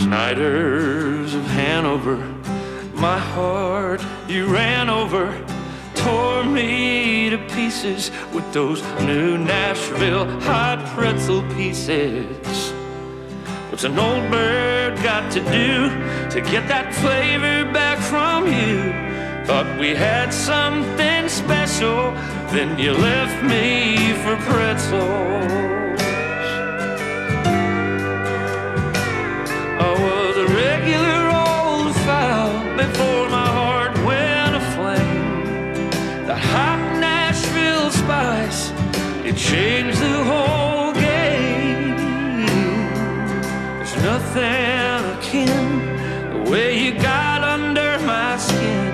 Snyder's of Hanover, my heart you ran over, tore me to pieces with those new Nashville hot pretzel pieces. What's an old bird got to do to get that flavor back from you? Thought we had something special, then you left me for pretzels. It changed the whole game. There's nothing akin the way you got under my skin.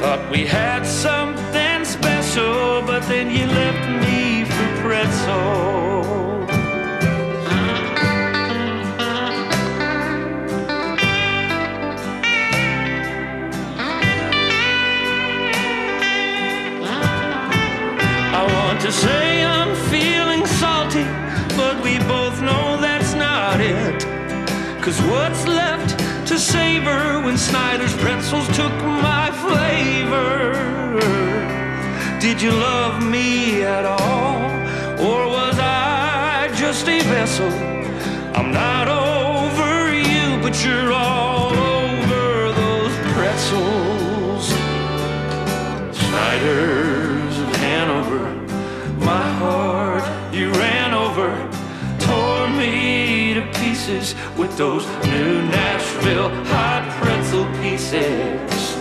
Thought we had something to say I'm feeling salty, but we both know that's not it. Cause what's left to savor when Snyder's pretzels took my flavor? Did you love me at all? Or was I just a vessel? I'm not over you, but you're all over those pretzels. Snyder's pieces with those new Nashville hot pretzel pieces.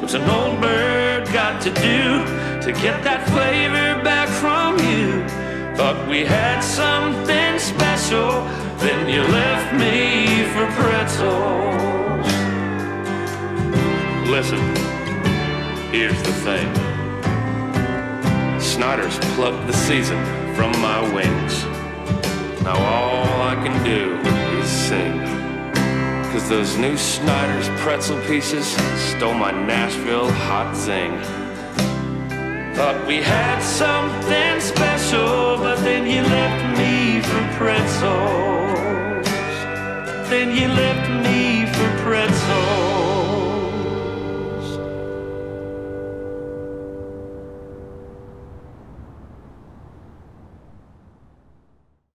What's an old bird got to do to get that flavor back from you? Thought we had something special, then you left me for pretzels. Listen. Here's the thing Snyder's plucked the season from my wings. Now all can do is sing. Cause those new Snyder's pretzel pieces stole my Nashville hot zing. Thought we had something special, but then you left me for pretzels. Then you left me for.